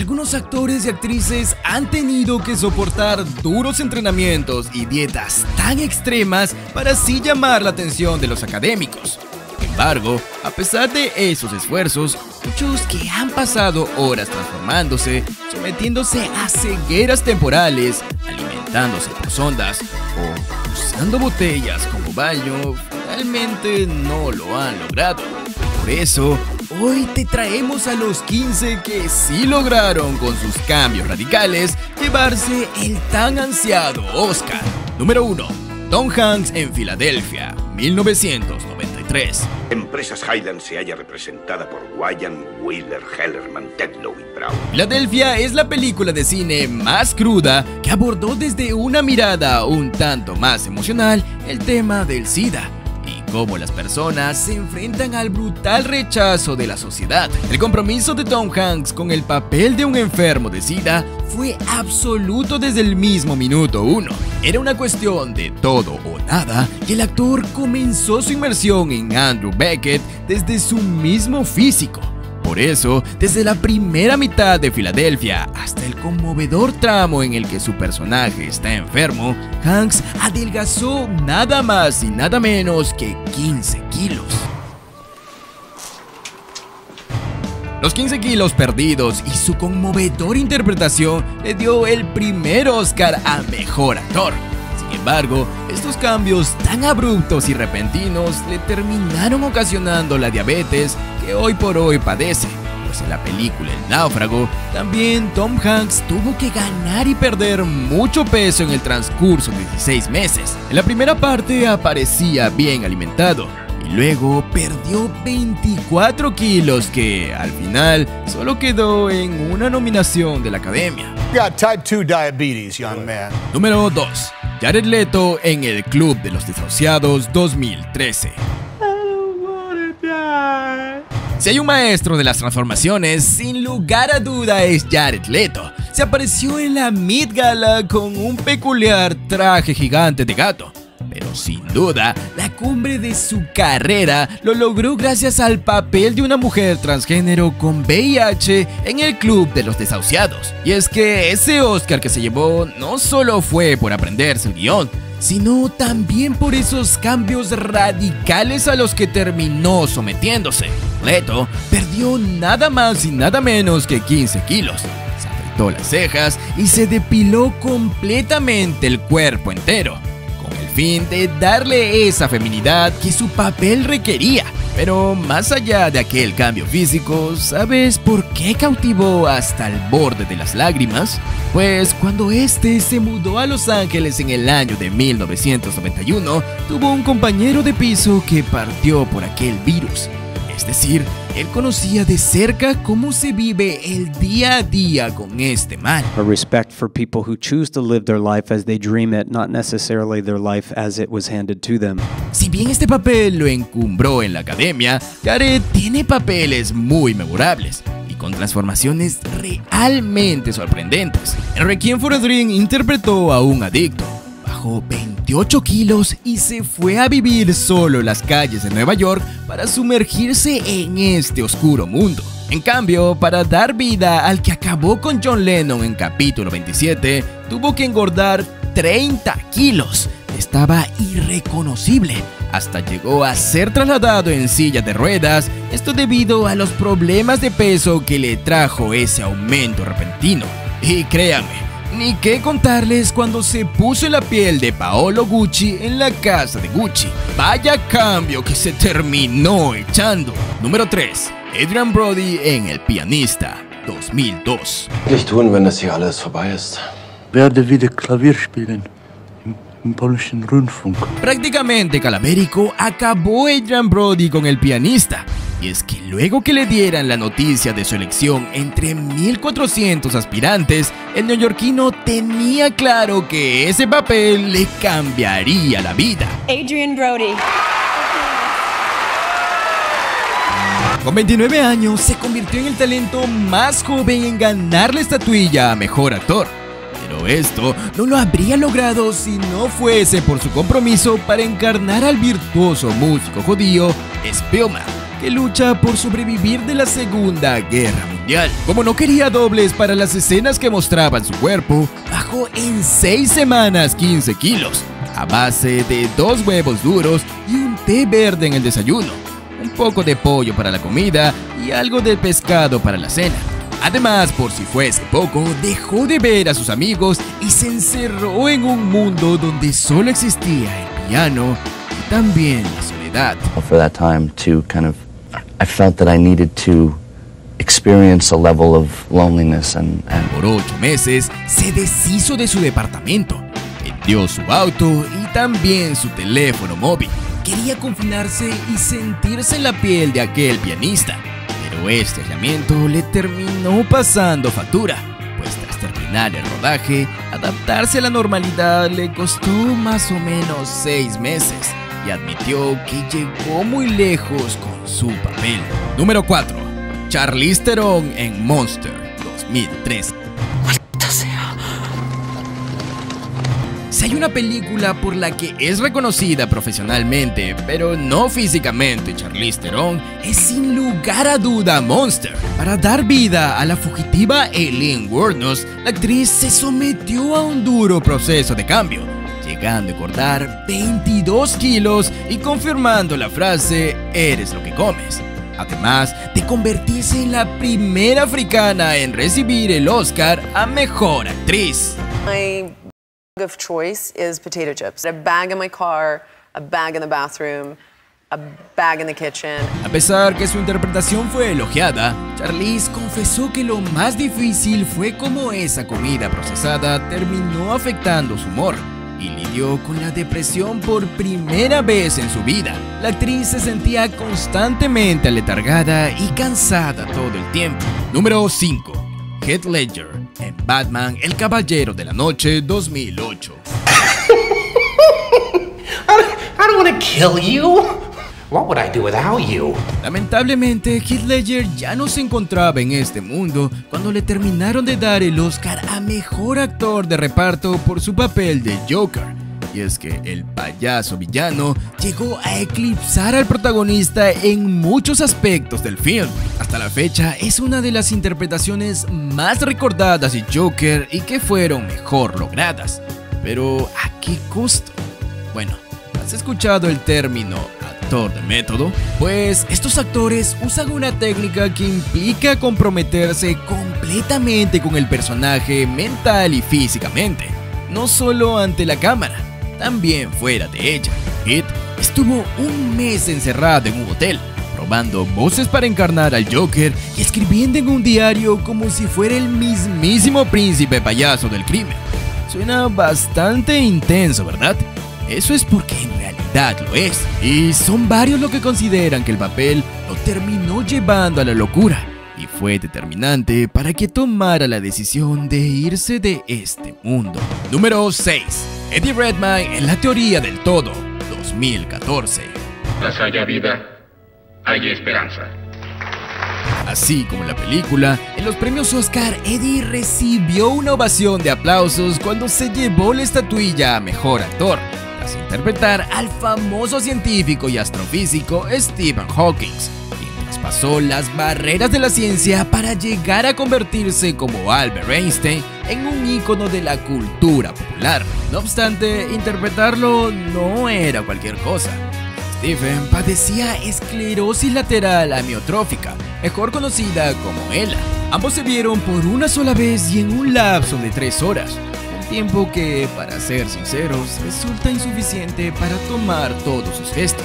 algunos actores y actrices han tenido que soportar duros entrenamientos y dietas tan extremas para así llamar la atención de los académicos. Sin embargo, a pesar de esos esfuerzos, muchos que han pasado horas transformándose, sometiéndose a cegueras temporales, alimentándose por sondas o usando botellas como baño, finalmente no lo han logrado. Por eso, hoy te traemos a los 15 que sí lograron con sus cambios radicales llevarse el tan ansiado Oscar. Número 1. Tom Hanks en Filadelfia, 1993. Empresas Highland se halla representada por Wyan, Wheeler, Hellerman, Tedlow y Brown. Filadelfia es la película de cine más cruda que abordó desde una mirada un tanto más emocional el tema del SIDA cómo las personas se enfrentan al brutal rechazo de la sociedad. El compromiso de Tom Hanks con el papel de un enfermo de SIDA fue absoluto desde el mismo minuto uno. Era una cuestión de todo o nada y el actor comenzó su inmersión en Andrew Beckett desde su mismo físico. Por eso, desde la primera mitad de Filadelfia hasta el conmovedor tramo en el que su personaje está enfermo, Hanks adelgazó nada más y nada menos que 15 kilos. Los 15 kilos perdidos y su conmovedora interpretación le dio el primer Oscar a Mejor Actor. Embargo, estos cambios tan abruptos y repentinos le terminaron ocasionando la diabetes que hoy por hoy padece. Pues en la película El náufrago, también Tom Hanks tuvo que ganar y perder mucho peso en el transcurso de 16 meses. En la primera parte aparecía bien alimentado, luego perdió 24 kilos que al final solo quedó en una nominación de la academia. Got type 2 diabetes, young man. Número 2. Jared Leto en el Club de los Desahuciados 2013. Si hay un maestro de las transformaciones, sin lugar a duda es Jared Leto. Se apareció en la Met Gala con un peculiar traje gigante de gato. Pero sin duda, la cumbre de su carrera lo logró gracias al papel de una mujer transgénero con VIH en el Club de los Desahuciados. Y es que ese Oscar que se llevó no solo fue por aprenderse el guion, sino también por esos cambios radicales a los que terminó sometiéndose. Leto perdió nada más y nada menos que 15 kilos. Se afeitó las cejas y se depiló completamente el cuerpo entero fin de darle esa feminidad que su papel requería. Pero más allá de aquel cambio físico, ¿sabes por qué cautivó hasta el borde de las lágrimas? Pues cuando este se mudó a Los Ángeles en el año de 1991, tuvo un compañero de piso que partió por aquel virus. Es decir, él conocía de cerca cómo se vive el día a día con este mal. a respect for people who choose to live their life as they dream it, not necessarily their life as it was handed to them. Si bien este papel lo encumbró en la academia, Jared tiene papeles muy memorables y con transformaciones realmente sorprendentes. En Requiem for a Dream interpretó a un adicto, bajó 28 kilos y se fue a vivir solo las calles de Nueva York para sumergirse en este oscuro mundo. En cambio, para dar vida al que acabó con John Lennon en capítulo 27, tuvo que engordar 30 kilos. Estaba irreconocible. Hasta llegó a ser trasladado en silla de ruedas, esto debido a los problemas de peso que le trajo ese aumento repentino. Y créanme, ni qué contarles cuando se puso en la piel de Paolo Gucci en la casa de Gucci. Vaya cambio que se terminó echando. Número 3. Adrian Brody en El Pianista, 2002. Wirklich tun, wenn das hier alles vorbei ist. werde wieder Klavier spielen. Prácticamente Calavérico acabó Adrian Brody con el pianista. Y es que luego que le dieran la noticia de su elección entre 1400 aspirantes, el neoyorquino tenía claro que ese papel le cambiaría la vida. Adrian Brody. Con 29 años se convirtió en el talento más joven en ganar la estatuilla a mejor actor. Pero esto no lo habría logrado si no fuese por su compromiso para encarnar al virtuoso músico judío Spielman. Que lucha por sobrevivir de la Segunda Guerra Mundial. Como no quería dobles para las escenas que mostraban su cuerpo, bajó en 6 semanas 15 kilos, a base de dos huevos duros y un té verde en el desayuno, un poco de pollo para la comida y algo de pescado para la cena. Además, por si fuese poco, dejó de ver a sus amigos y se encerró en un mundo donde solo existía el piano y también la soledad. For that time, to kind of, Por ocho meses se deshizo de su departamento, vendió su auto y también su teléfono móvil. Quería confinarse y sentirse en la piel de aquel pianista, pero este aislamiento le terminó pasando factura, pues tras terminar el rodaje, adaptarse a la normalidad le costó más o menos seis meses y admitió que llegó muy lejos con su papel. Número 4. Charlize Theron en Monster 2003. Si hay una película por la que es reconocida profesionalmente, pero no físicamente Charlize Theron, es sin lugar a duda Monster. Para dar vida a la fugitiva Eileen Wuornos, la actriz se sometió a un duro proceso de cambio, a cortar 22 kilos y confirmando la frase "eres lo que comes". Además de convertirse en la primera africana en recibir el Oscar a Mejor Actriz. My bag of choice is potato chips. A bag in my car, a bag in the bathroom, a bag in the kitchen. A pesar que su interpretación fue elogiada, Charlize confesó que lo más difícil fue cómo esa comida procesada terminó afectando su humor y lidió con la depresión por primera vez en su vida. La actriz se sentía constantemente aletargada y cansada todo el tiempo. Número 5. Heath Ledger en Batman El Caballero de la Noche 2008. I don't kill you. What would I do without you? Lamentablemente, Heath Ledger ya no se encontraba en este mundo cuando le terminaron de dar el Oscar a Mejor Actor de Reparto por su papel de Joker. Y es que el payaso villano llegó a eclipsar al protagonista en muchos aspectos del film. Hasta la fecha es una de las interpretaciones más recordadas de Joker y que fueron mejor logradas. Pero ¿a qué costo? Bueno, ¿has escuchado el término de método? Pues estos actores usan una técnica que implica comprometerse completamente con el personaje mental y físicamente, no solo ante la cámara, también fuera de ella. It estuvo un mes encerrado en un hotel, probando voces para encarnar al Joker y escribiendo en un diario como si fuera el mismísimo príncipe payaso del crimen. Suena bastante intenso, ¿verdad? Eso es en realidad lo es. Y son varios los que consideran que el papel lo terminó llevando a la locura y fue determinante para que tomara la decisión de irse de este mundo. Número 6. Eddie Redmayne en la teoría del todo, 2014. Mientras haya vida, hay esperanza. Así como en la película, en los premios Oscar, Eddie recibió una ovación de aplausos cuando se llevó la estatuilla a Mejor Actor, interpretar al famoso científico y astrofísico Stephen Hawking, quien traspasó las barreras de la ciencia para llegar a convertirse como Albert Einstein en un ícono de la cultura popular. No obstante, interpretarlo no era cualquier cosa. Stephen padecía esclerosis lateral amiotrófica, mejor conocida como ELA. Ambos se vieron por una sola vez y en un lapso de tres horas, tiempo que, para ser sinceros, resulta insuficiente para tomar todos sus gestos.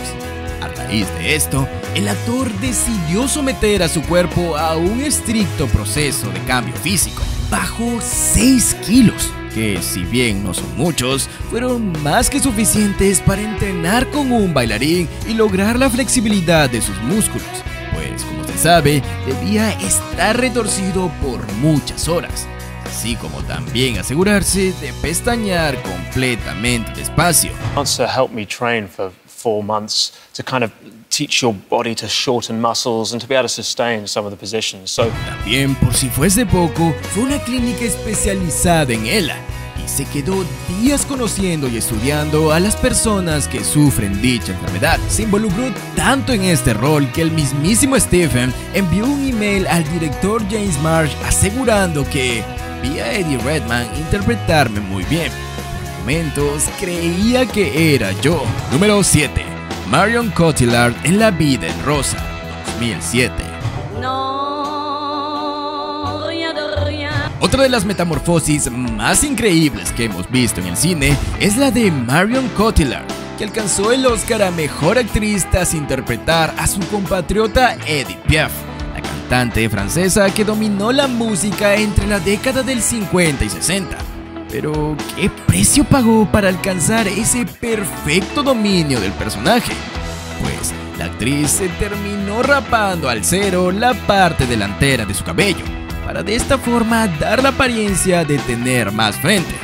A raíz de esto, el actor decidió someter a su cuerpo a un estricto proceso de cambio físico. Bajó 6 kilos, que si bien no son muchos, fueron más que suficientes para entrenar con un bailarín y lograr la flexibilidad de sus músculos, pues como se sabe, debía estar retorcido por muchas horas, así como también asegurarse de pestañear completamente despacio. Monster helped me train for four months to kind of teach your body to shorten muscles and to be able to sustain some of the positions. So También, por si fuese poco, fue una clínica especializada en ELA y se quedó días conociendo y estudiando a las personas que sufren dicha enfermedad. Se involucró tanto en este rol que el mismísimo Stephen envió un email al director James Marsh asegurando que vi a Eddie Redman interpretarme muy bien. Por momentos creía que era yo. Número 7. Marion Cotillard en La vida en rosa, 2007. Otra de las metamorfosis más increíbles que hemos visto en el cine es la de Marion Cotillard, que alcanzó el Oscar a Mejor Actriz tras interpretar a su compatriota Edith Piaf, cantante francesa que dominó la música entre la década del 50 y 60. Pero, ¿qué precio pagó para alcanzar ese perfecto dominio del personaje? Pues la actriz se terminó rapando al cero la parte delantera de su cabello, para de esta forma dar la apariencia de tener más frente.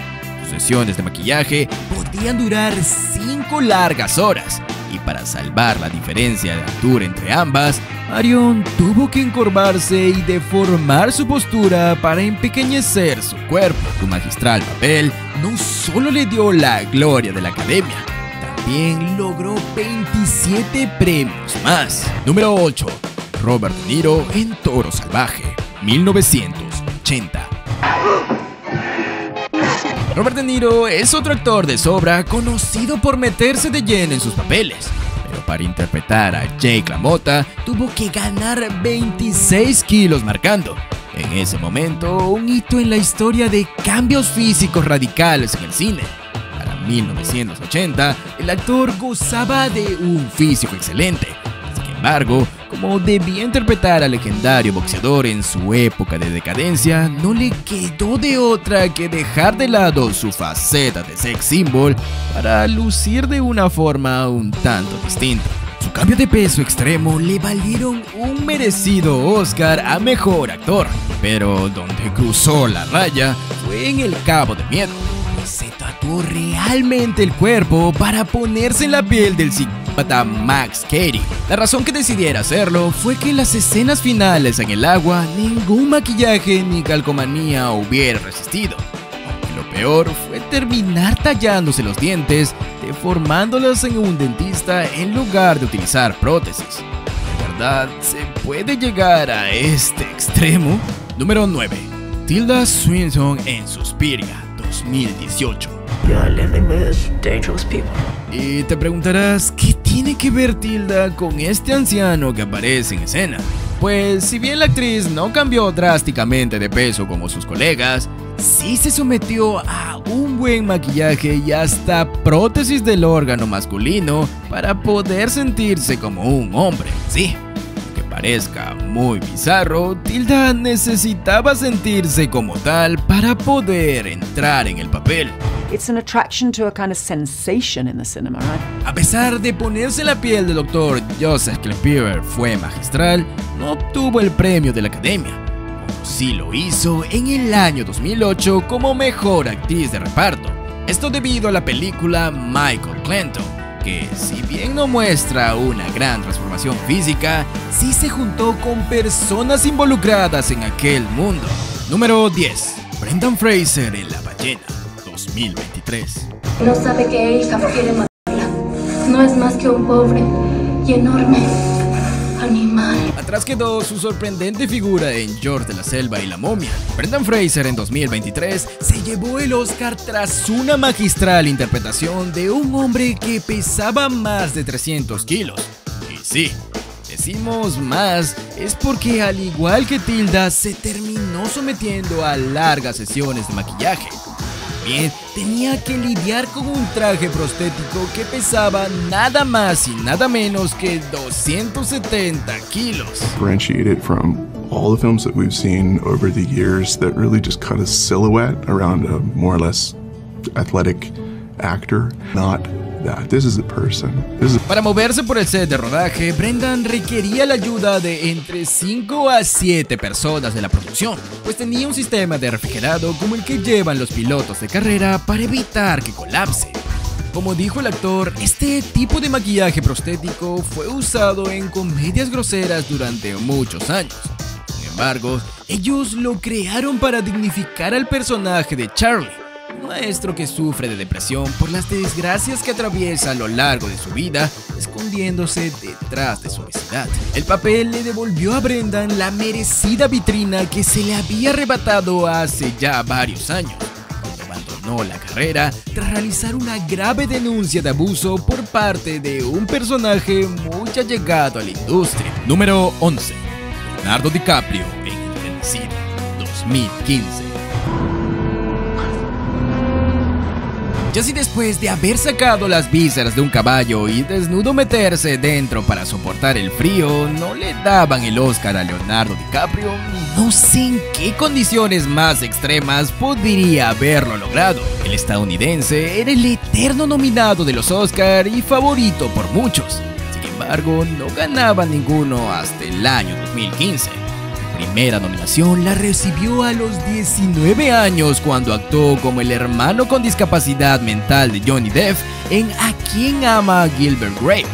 Sus sesiones de maquillaje podían durar 5 largas horas, y para salvar la diferencia de altura entre ambas, Marion tuvo que encorvarse y deformar su postura para empequeñecer su cuerpo. Su magistral papel no solo le dio la gloria de la academia, también logró 27 premios más. Número 8. Robert De Niro en Toro Salvaje, 1980. Robert De Niro es otro actor de sobra conocido por meterse de lleno en sus papeles. Pero para interpretar a Jake LaMotta tuvo que ganar 26 kilos marcando. En ese momento, un hito en la historia de cambios físicos radicales en el cine. Para 1980, el actor gozaba de un físico excelente. Sin embargo, como debía interpretar al legendario boxeador en su época de decadencia, no le quedó de otra que dejar de lado su faceta de sex symbol para lucir de una forma un tanto distinta. Su cambio de peso extremo le valieron un merecido Oscar a Mejor Actor, pero donde cruzó la raya fue en El Cabo de Miedo, se tatuó realmente el cuerpo para ponerse en la piel del psicópata Max Cady. La razón que decidiera hacerlo fue que en las escenas finales en el agua ningún maquillaje ni calcomanía hubiera resistido. Aunque lo peor fue terminar tallándose los dientes, deformándolos en un dentista en lugar de utilizar prótesis. ¿De verdad se puede llegar a este extremo? Número 9. Tilda Swinton en Suspiria 2018. Y te preguntarás, ¿qué tiene que ver Tilda con este anciano que aparece en escena? Pues si bien la actriz no cambió drásticamente de peso como sus colegas, sí se sometió a un buen maquillaje y hasta prótesis del órgano masculino para poder sentirse como un hombre. Sí, aunque parezca muy bizarro, Tilda necesitaba sentirse como tal para poder entrar en el papel. It's an attraction to a kind of sensation in the cinema, right? A pesar de ponerse la piel del doctor Joseph Klemperer fue magistral, no obtuvo el premio de la academia. Como sí lo hizo en el año 2008 como mejor actriz de reparto. Esto debido a la película Michael Clinton, que si bien no muestra una gran transformación física, sí se juntó con personas involucradas en aquel mundo. Número 10. Brendan Fraser en La ballena. 2023. No sabe que Ahab quiere matarla. No es más que un pobre y enorme animal. Atrás quedó su sorprendente figura en George de la Selva y la momia. Brendan Fraser en 2023 se llevó el Oscar tras una magistral interpretación de un hombre que pesaba más de 300 kilos. Y sí, decimos más es porque al igual que Tilda se terminó sometiendo a largas sesiones de maquillaje también tenía que lidiar con un traje prostético que pesaba nada más y nada menos que 270 kilos. Differentiated from all the films that we've seen over the years that really just cut a silhouette around a more or less athletic actor, not Para moverse por el set de rodaje, Brendan requería la ayuda de entre 5 a 7 personas de la producción, pues tenía un sistema de refrigerado como el que llevan los pilotos de carrera para evitar que colapse. Como dijo el actor, este tipo de maquillaje prostético fue usado en comedias groseras durante muchos años. Sin embargo, ellos lo crearon para dignificar al personaje de Charlie, maestro que sufre de depresión por las desgracias que atraviesa a lo largo de su vida, escondiéndose detrás de su obesidad. El papel le devolvió a Brendan la merecida vitrina que se le había arrebatado hace ya varios años. cuando Abandonó la carrera tras realizar una grave denuncia de abuso por parte de un personaje muy allegado a la industria. Número 11. Leonardo DiCaprio en Genocide 2015. Ya si después de haber sacado las vísceras de un caballo y desnudo meterse dentro para soportar el frío, no le daban el Oscar a Leonardo DiCaprio, no sé en qué condiciones más extremas podría haberlo logrado. El estadounidense era el eterno nominado de los Oscar y favorito por muchos. Sin embargo, no ganaba ninguno hasta el año 2015 primera nominación la recibió a los 19 años cuando actuó como el hermano con discapacidad mental de Johnny Depp en A quien ama Gilbert Grape.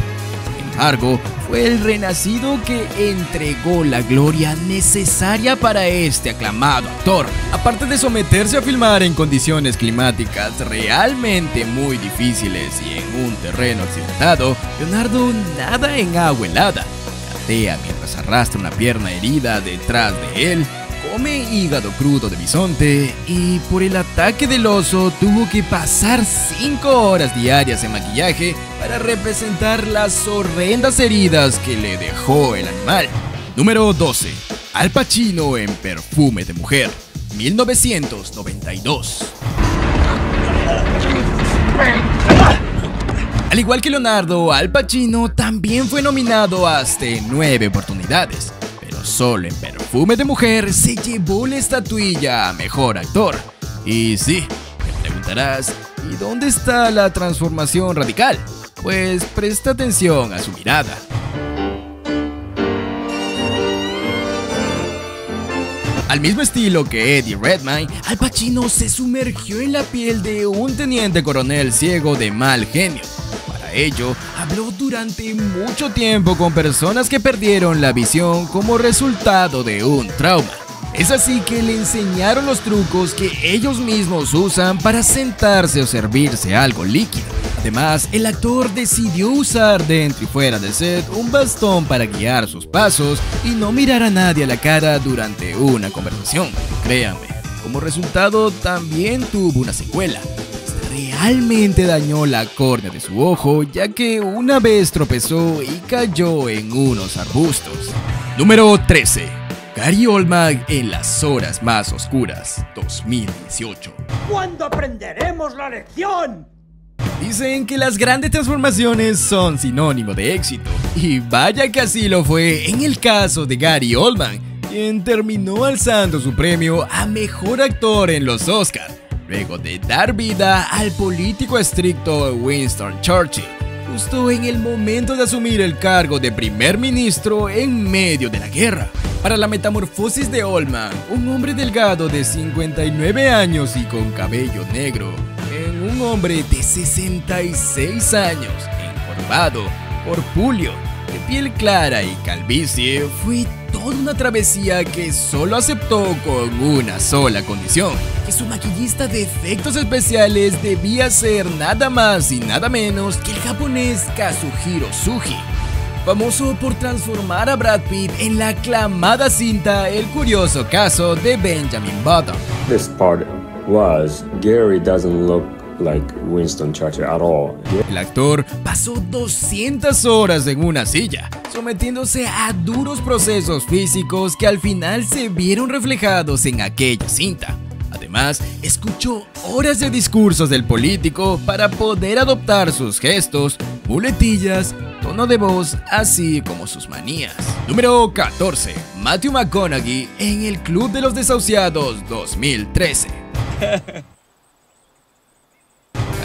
Sin embargo, fue el renacido que entregó la gloria necesaria para este aclamado actor. Aparte de someterse a filmar en condiciones climáticas realmente muy difíciles y en un terreno accidentado, Leonardo nada en agua helada mientras arrastra una pierna herida detrás de él, come hígado crudo de bisonte y por el ataque del oso tuvo que pasar 5 horas diarias en maquillaje para representar las horrendas heridas que le dejó el animal. Número 12. Al Pacino en Perfume de Mujer, 1992. Al igual que Leonardo, Al Pacino también fue nominado hasta nueve oportunidades, pero solo en Perfume de Mujer se llevó la estatuilla a Mejor Actor. Y sí, me preguntarás, ¿y dónde está la transformación radical? Pues presta atención a su mirada. Al mismo estilo que Eddie Redmayne, Al Pacino se sumergió en la piel de un teniente coronel ciego de mal genio ello, habló durante mucho tiempo con personas que perdieron la visión como resultado de un trauma. Es así que le enseñaron los trucos que ellos mismos usan para sentarse o servirse algo líquido. Además, el actor decidió usar dentro y fuera del set un bastón para guiar sus pasos y no mirar a nadie a la cara durante una conversación. Créanme, como resultado también tuvo una secuela, realmente dañó la córnea de su ojo ya que una vez tropezó y cayó en unos arbustos. Número 13. Gary Oldman en las horas más oscuras, 2018. ¿Cuándo aprenderemos la lección? Dicen que las grandes transformaciones son sinónimo de éxito, y vaya que así lo fue en el caso de Gary Oldman, quien terminó alzando su premio a Mejor Actor en los Oscars luego de dar vida al político estricto Winston Churchill, justo en el momento de asumir el cargo de primer ministro en medio de la guerra. Para la metamorfosis de Olman, un hombre delgado de 59 años y con cabello negro, en un hombre de 66 años, encorvado, por Pulio, de piel clara y calvicie, fue toda una travesía que solo aceptó con una sola condición, que su maquillista de efectos especiales debía ser nada más y nada menos que el japonés Kazuhiro Suji, famoso por transformar a Brad Pitt en la aclamada cinta El curioso caso de Benjamin Button. Like Winston Churchill at all. El actor pasó 200 horas en una silla, sometiéndose a duros procesos físicos que al final se vieron reflejados en aquella cinta. Además, escuchó horas de discursos del político para poder adoptar sus gestos, muletillas, tono de voz, así como sus manías. Número 14. Matthew McConaughey en el Club de los Desahuciados 2013.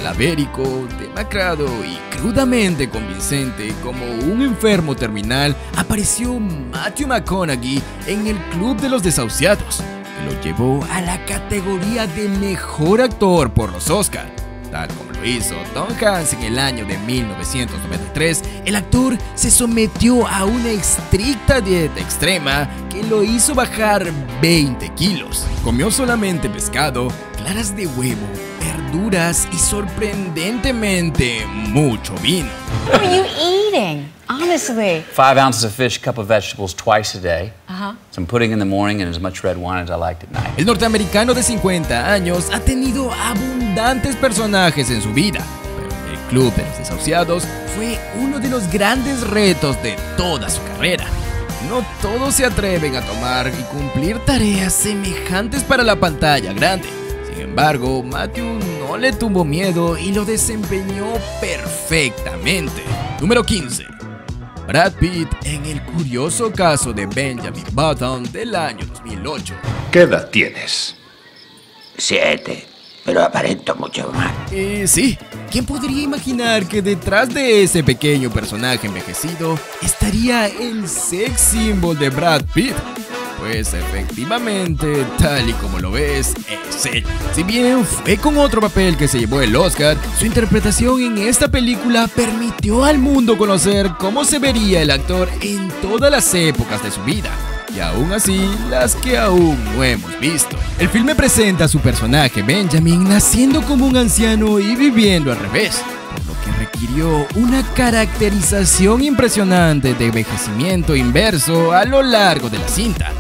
calavérico, demacrado y crudamente convincente como un enfermo terminal, apareció Matthew McConaughey en el Club de los Desahuciados, que lo llevó a la categoría de mejor actor por los Oscars. Tal como lo hizo Tom Hanks en el año de 1993, el actor se sometió a una estricta dieta extrema que lo hizo bajar 20 kilos. Comió solamente pescado, claras de huevo, verduras y sorprendentemente mucho vino. What are you eating? Honestly. Five ounces of fish, cup of vegetables twice a day. Uh-huh. Some pudding in the morning and as much red wine as I liked at night. El norteamericano de 50 años ha tenido abundantes personajes en su vida, pero el Club de los Desahuciados fue uno de los grandes retos de toda su carrera. No todos se atreven a tomar y cumplir tareas semejantes para la pantalla grande. Sin embargo, Matthew no le tuvo miedo y lo desempeñó perfectamente. Número 15. Brad Pitt en el curioso caso de Benjamin Button del año 2008. ¿Qué edad tienes? Siete, pero aparento mucho más. Y sí, ¿quién podría imaginar que detrás de ese pequeño personaje envejecido estaría el sex symbol de Brad Pitt? Pues efectivamente, tal y como lo ves, es él. Si bien fue con otro papel que se llevó el Oscar, su interpretación en esta película permitió al mundo conocer cómo se vería el actor en todas las épocas de su vida. Y aún así, las que aún no hemos visto. El filme presenta a su personaje Benjamin naciendo como un anciano y viviendo al revés, por lo que requirió una caracterización impresionante de envejecimiento inverso a lo largo de la cinta.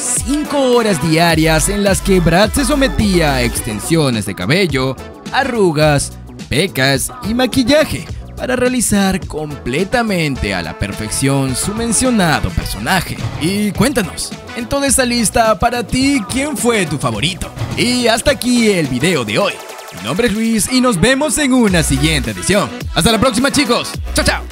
Fueron cinco horas diarias en las que Brad se sometía a extensiones de cabello, arrugas, pecas y maquillaje para realizar completamente a la perfección su mencionado personaje. Y cuéntanos, en toda esta lista, para ti, ¿quién fue tu favorito? Y hasta aquí el video de hoy. Mi nombre es Luis y nos vemos en una siguiente edición. Hasta la próxima chicos. Chao, chao.